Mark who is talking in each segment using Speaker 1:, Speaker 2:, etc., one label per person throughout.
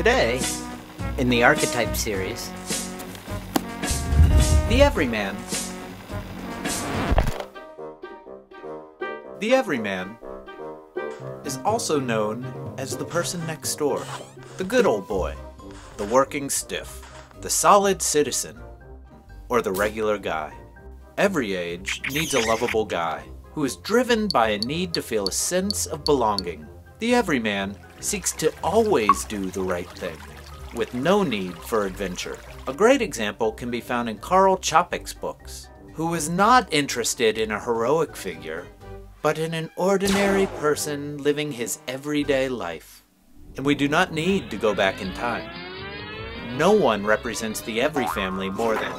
Speaker 1: Today, in the Archetype series, the Everyman.
Speaker 2: The Everyman is also known as the person next door, the good old boy, the working stiff, the solid citizen, or the regular guy. Every age needs a lovable guy who is driven by a need to feel a sense of belonging. The everyman seeks to always do the right thing, with no need for adventure. A great example can be found in Karl Čapek's books, who is not interested in a heroic figure, but in an ordinary person living his everyday life. And we do not need to go back in time. No one represents the every family more than.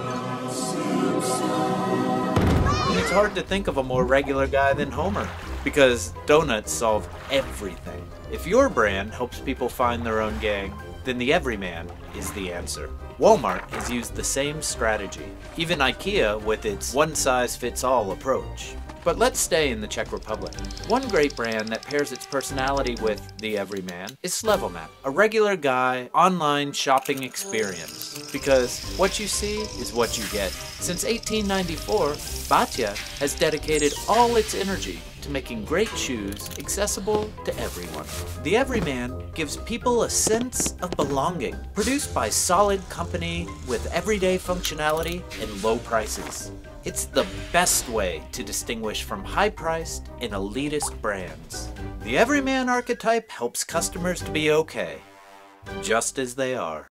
Speaker 2: It's hard to think of a more regular guy than Homer, because donuts solve everything. If your brand helps people find their own gang, then the everyman is the answer. Walmart has used the same strategy, even IKEA with its one-size-fits-all approach. But let's stay in the Czech Republic. One great brand that pairs its personality with the everyman is Slevomat, a regular guy online shopping experience. Because what you see is what you get. Since 1894, Baťa has dedicated all its energy to making great shoes accessible to everyone. The Everyman gives people a sense of belonging, produced by solid company with everyday functionality and low prices. It's the best way to distinguish from high-priced and elitist brands. The Everyman archetype helps customers to be okay, just as they are.